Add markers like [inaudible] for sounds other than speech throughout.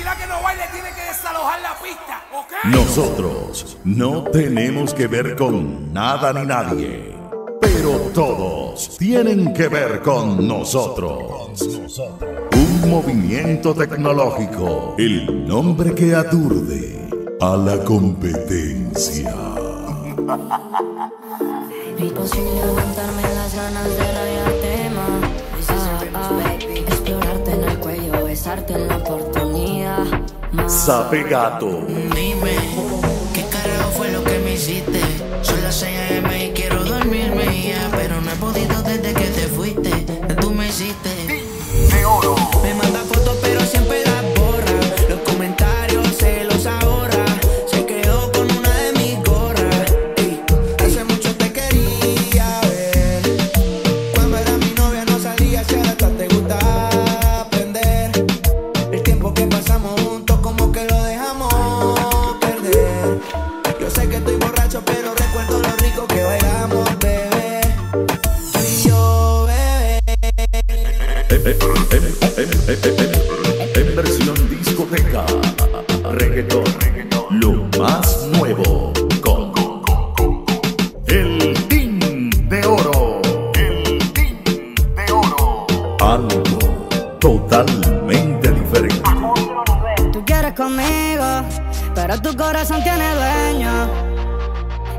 Que no baile, tiene que desalojar la pista. Nosotros no tenemos que ver con nada ni nadie. Pero todos tienen que ver con nosotros. Un movimiento tecnológico, el nombre que aturde a la competencia. Imposible aguantarme las ganas de la Sape Gato. Dime, ¿qué carajo fue lo que me hiciste? Son las 6 a.m. y quiero dormirme ya, pero no he podido desde que te fuiste. Tú me hiciste. De oro. Me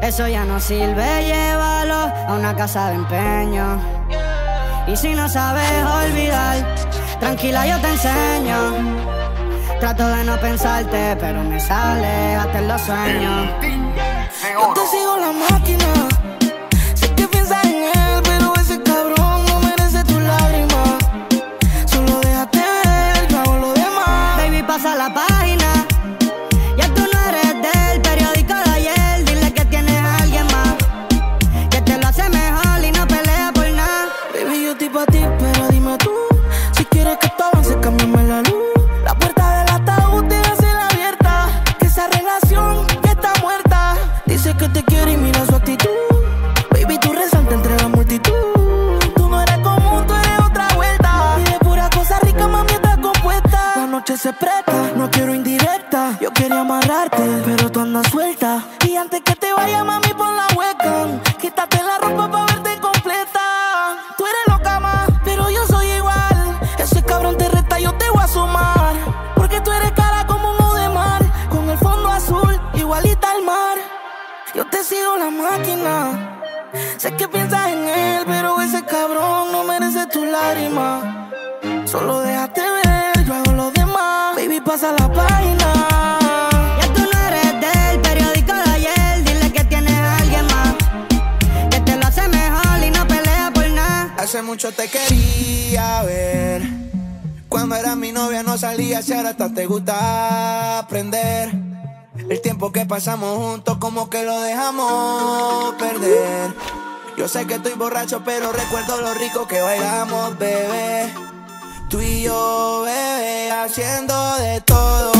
Eso ya no sirve, llévalo a una casa de empeño. Y si no sabes olvidar, tranquila yo te enseño. Trato de no pensarte, pero me sale hasta en los sueños. Yo te sigo la máquina. Hace mucho te quería ver. Cuando eras mi novia no salías y ahora hasta te gusta aprender. El tiempo que pasamos juntos como que lo dejamos perder. Yo sé que estoy borracho, pero recuerdo lo rico que bailamos, bebé. Tú y yo, bebé, haciendo de todo.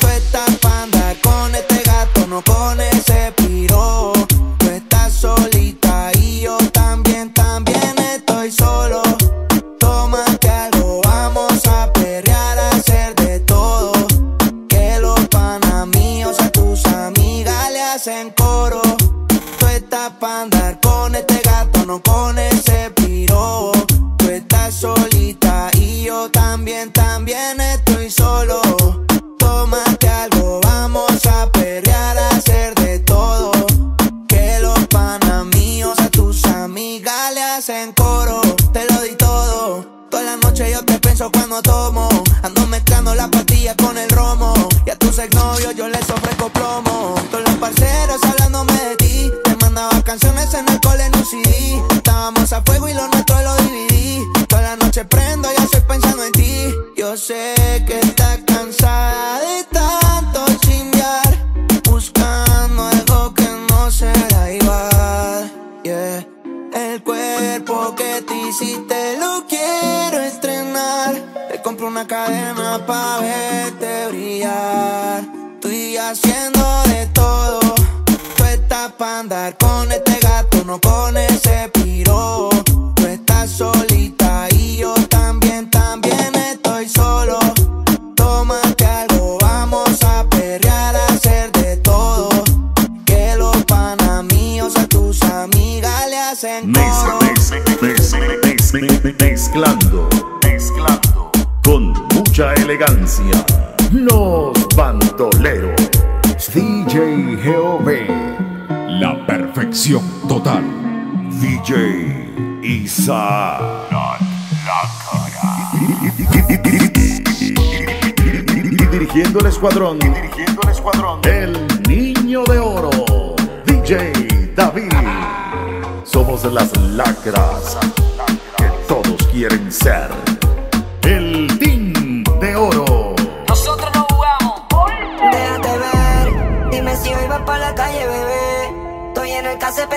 Tú estás para andar con este gato, no con ese piro. Tú estás solito. verte brillar. Estoy haciendo de todo. Tú estás para andar con este gato, no con ese piro. Tú estás solita y yo también, también estoy solo. Tómate algo, vamos a perrear, a hacer de todo. Que los panamíos a tus amigas le hacen coro. Mezclando elegancia. Los bandoleros. DJ GOB. La perfección total. DJ Isa. La, cara. Y dirigiendo el escuadrón. El niño de oro. DJ David. Somos las lacras que todos quieren ser.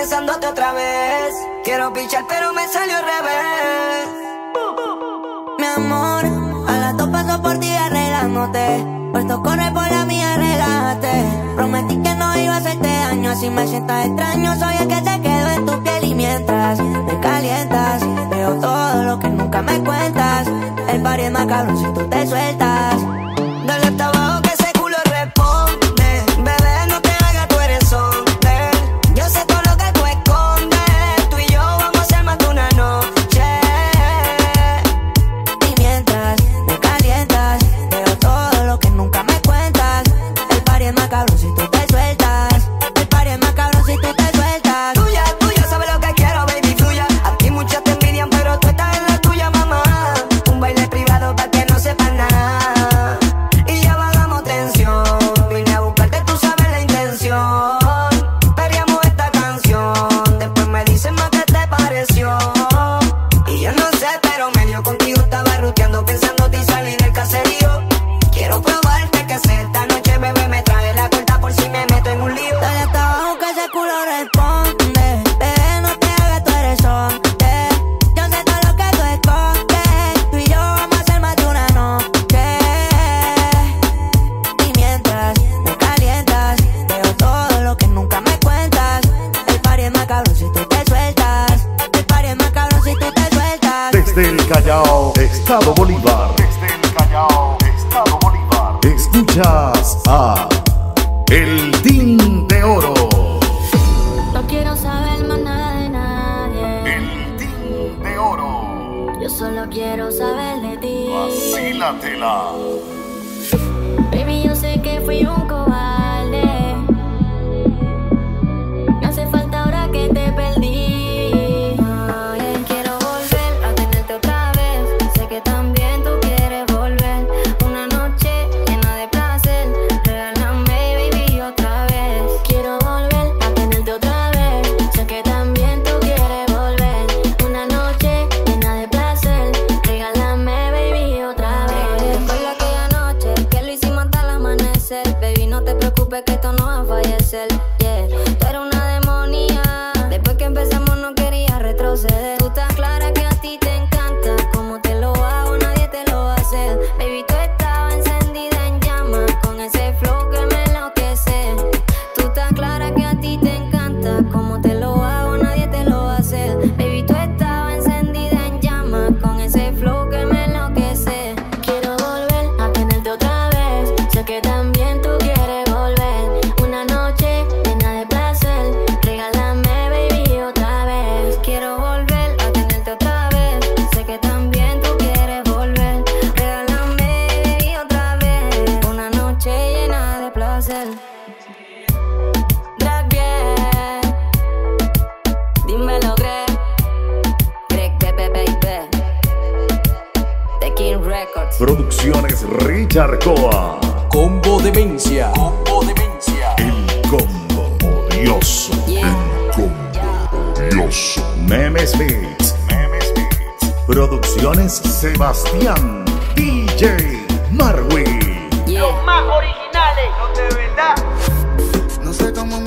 besándote otra. Quiero pichar, pero me salió al revés. Mi amor, a las dos paso por ti arreglándote. Puesto corre por la mía, relájate. Prometí que no iba a hacerte daño, así me sientas extraño. Soy el que te quedo en tu piel y mientras me calientas, veo todo lo que nunca me cuentas. El party es más cabrón si tú te sueltas.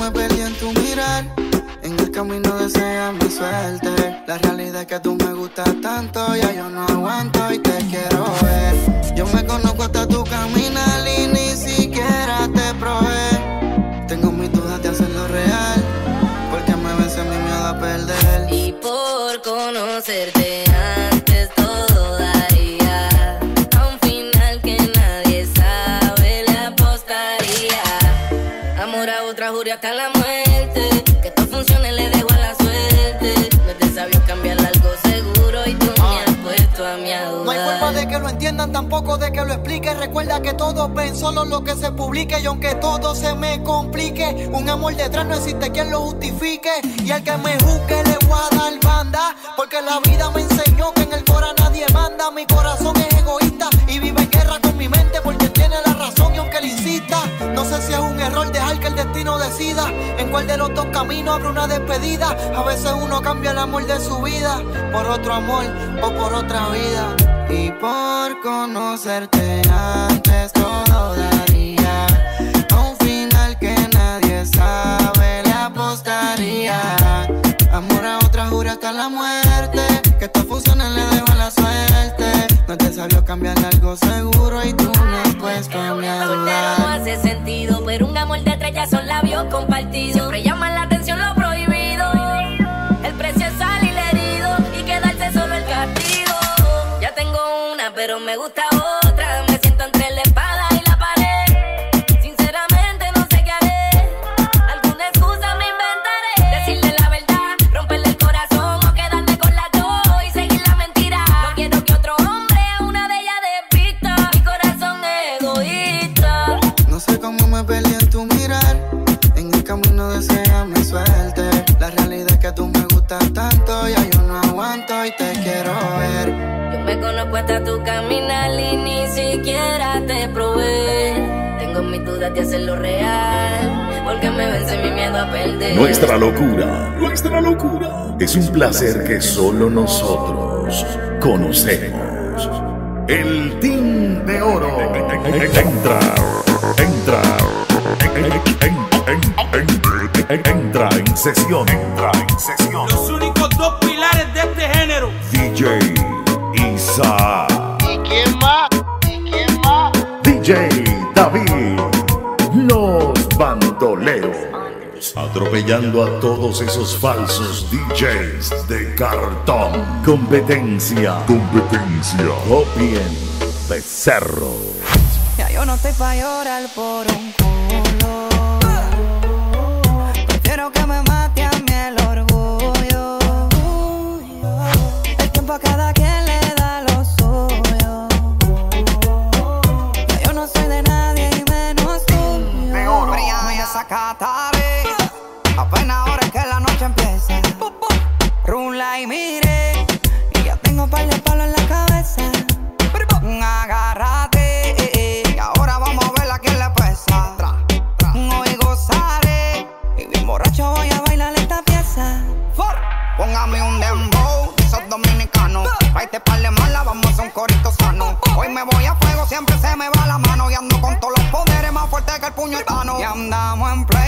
me perdí en tu mirar. En el camino desea mi suerte. La realidad es que tú me gustas tanto, ya yo no aguanto y te quiero ver. Yo me conozco hasta tu caminar y ni siquiera te probé. Tengo mis dudas de hacerlo real, porque me vence mi miedo a perder. Y por conocerte. Tampoco de que lo explique. Recuerda que todos ven solo lo que se publique. Y aunque todo se me complique, un amor detrás no existe quien lo justifique. Y al que me juzgue le voy a dar banda. Porque la vida me enseñó que en el cora nadie manda. Mi corazón es egoísta y vive en guerra con mi mente porque tiene la razón. Y aunque le insista, no sé si es error dejar que el destino decida. En cuál de los dos caminos abre una despedida. A veces uno cambia el amor de su vida por otro amor o por otra vida. Y por conocerte antes todo daría a un final que nadie sabe le apostaría. Amor a otra jura hasta la muerte. Que estas fusiones le dejo la suerte. No te salió cambiar algo seguro y tú no puedes cambiar. Son labios compartidos. Siempre llama la atención lo prohibido. El precio es salir herido y quedarse solo el castigo. Ya tengo una, pero me gusta Nuestra locura, nuestra locura es un placer que solo nosotros conocemos. El Team de Oro entra, entra, en- en- en- en- entra en sesión, entra en sesión. Los únicos dos pilares de este género. DJ Isa, ¿Y quién más? ¿Y quién más? DJ Atropellando a todos esos falsos DJs de cartón. Competencia. Competencia. Copien Becerro. Ya yo no estoy pa' llorar por un culo. Prefiero que me mate a mí el orgullo. El tiempo a cada quien le da lo suyo. Ya yo no soy de nadie y menos tuyo. Catare. Apenas ahora es que la noche empieza. Rula y mire. Y ya tengo par de palos en la cabeza. Agárrate, y ahora vamos a ver a quién le pesa. Hoy gozaré, y bien borracho voy a bailar esta pieza. Póngame un dembow, de esos dominicanos. Traite par de mala, vamos a un corito sano. Hoy me voy a fuego, siempre se me va la mano. Y ando con todos los poderes más fuertes que el puñetano. Y andamos en play,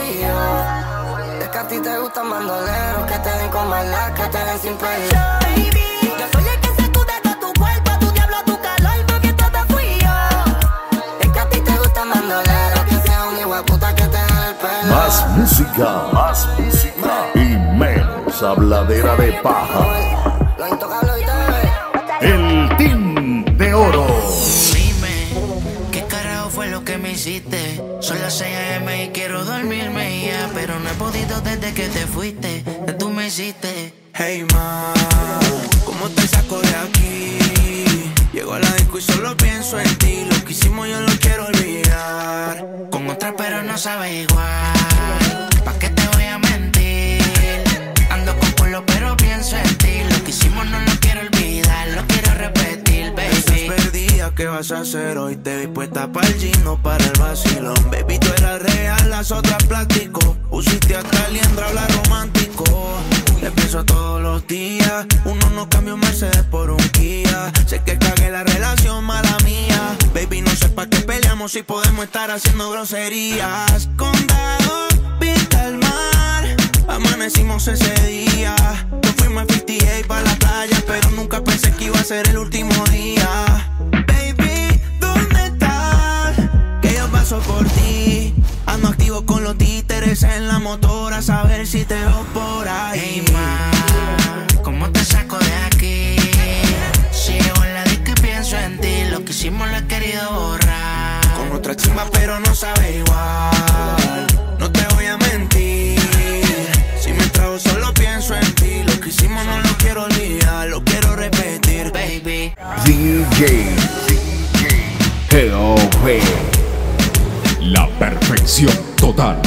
Es que a ti te gustan bandoleros que te den con malas, que te den sin pedir. Yo soy el que sacude tu cuerpo, tu diablo, tu calor, porque todo fui yo. Es que a ti te gustan bandoleros que sea un hijo puta que te den el pelo. Más música, más música y menos habladera de paja. Que te fuiste. Que tú me hiciste. Hey ma, ¿cómo te saco de aquí? Llego a la disco y solo pienso en ti. Lo que hicimos yo lo quiero olvidar. Con otra, pero no sabe igual. ¿Pa' qué te voy a mentir? Vas a hacer hoy? Te vi puesta para el gino, para el vacilón. Baby, tú eras real, las otras plástico. Pusiste a Caliendra, habla romántico. Te pienso todos los días. Uno no cambia un Mercedes por un Kia. Sé que cagué la relación, mala mía. Baby, no sé pa' qué peleamos si podemos estar haciendo groserías. Condado, vista al mar. Amanecimos ese día. Nos fuimos a 58 para la playa, pero nunca pensé que iba a ser el último día. Paso por ti. Ando activo con los títeres en la motora, a saber si te veo por ahí. Hey, ma, ¿cómo te saco de aquí? Si llego en la disco y pienso en ti, lo que hicimos lo he querido borrar. Con otra chimba, pero no sabe total.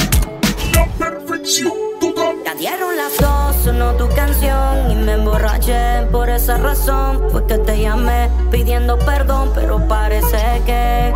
La perfección total. Ya dieron las dos, sonó tu canción y me emborraché. Por esa razón fue que te llamé pidiendo perdón, pero parece que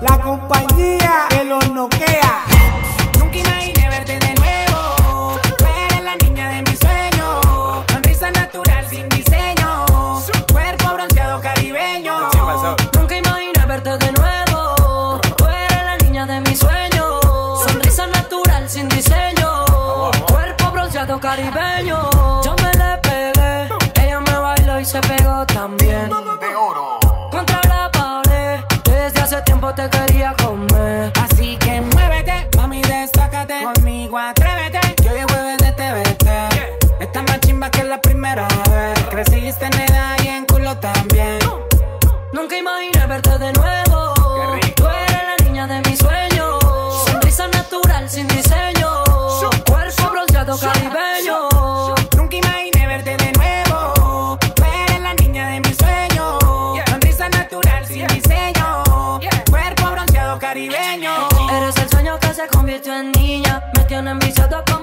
La compañía que los noquea. Nunca imaginé verte de nuevo. Tú eres la niña de mis sueños. Sonrisa natural sin diseño. Cuerpo bronceado caribeño. Nunca imaginé verte de nuevo. Tú eres la niña de mis sueños. Sonrisa natural sin diseño. Cuerpo bronceado caribeño.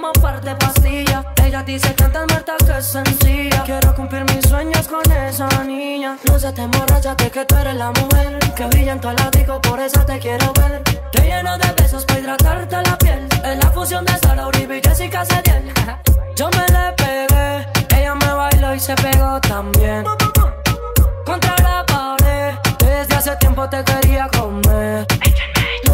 Como par de pastillas. Ella dice que tan muerta que es sencilla. Quiero cumplir mis sueños con esa niña. No se te emborrachate que tú eres la mujer. Que brilla en tu digo, por eso te quiero ver. Te lleno de besos para hidratarte la piel. Es la fusión de Sara Uribe y Jessica Sediel. Yo me le pegué, ella me bailó y se pegó también. Contra la pared, desde hace tiempo te quería comer.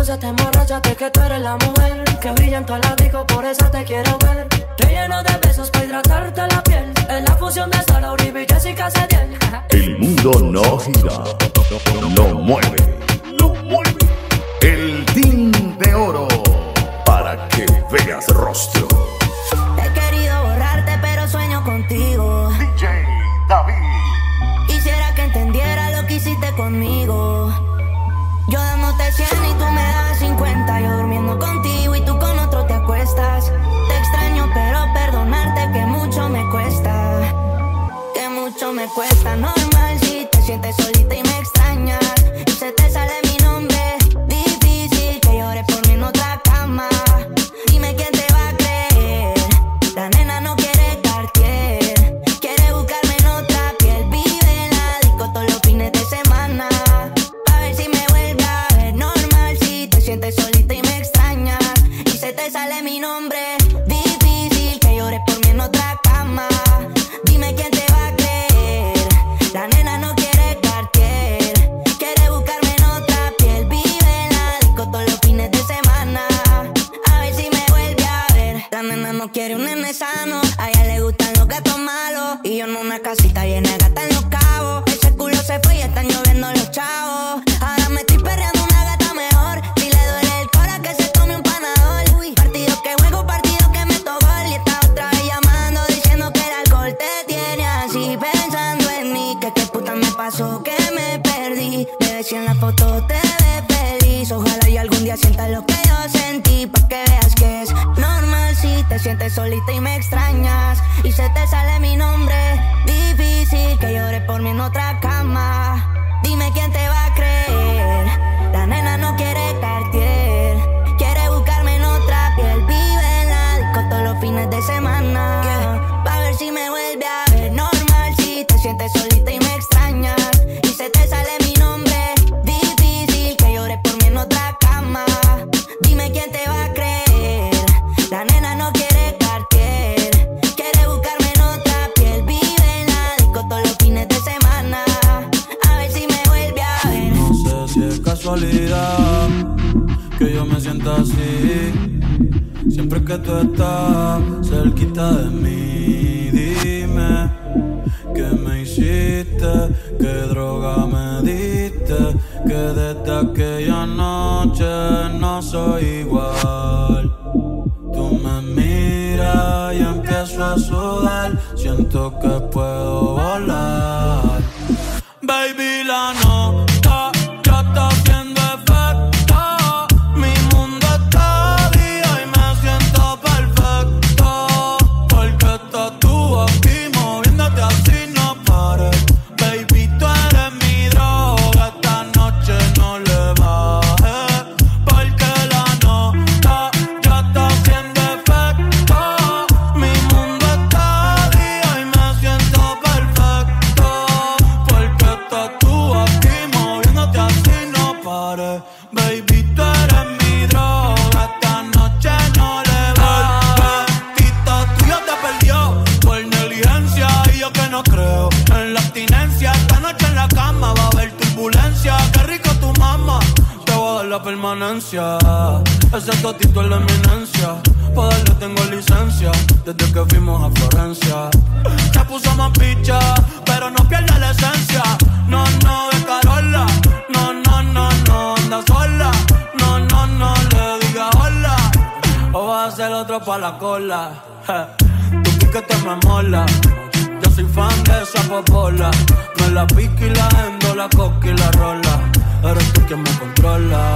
No te emborrachate que tú eres la mujer Que brilla en tu digo, por eso te quiero ver Te lleno de besos para hidratarte la piel Es la fusión de Sara Uribe y Jessica Sediel [laughs] El mundo no gira, lo mueve. Lo mueve. El team de oro para que veas rostro. Mucho me pasó, que me perdí. Bebé, si en la foto te ves feliz. Ojalá y algún día sientas lo que yo sentí. Pa' que veas que es normal si te sientes solita y me extrañas. Y se te sale mi nombre. Difícil que llore por mí en otra cama. Dime quién te va que yo me sienta así. Siempre que tú estás cerquita de mí, dime qué me hiciste, qué droga me diste, que desde aquella noche no soy igual. Tú me miras y empiezo a sudar, siento que puedo volar. Baby, la nota Ser otro pa' la cola. Je, Tu piquete me mola. Yo soy fan de esa popola. Me la pique y la endo, la coca y la rola. Eres tú quien me controla.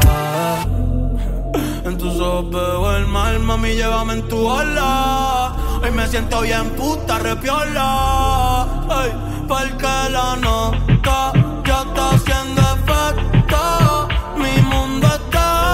En tus ojos veo el mal, mami, llévame en tu ola. Hoy me siento bien puta, repiola. Ay, porque la nota ya está haciendo efecto. Mi mundo está